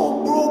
Oh, bro.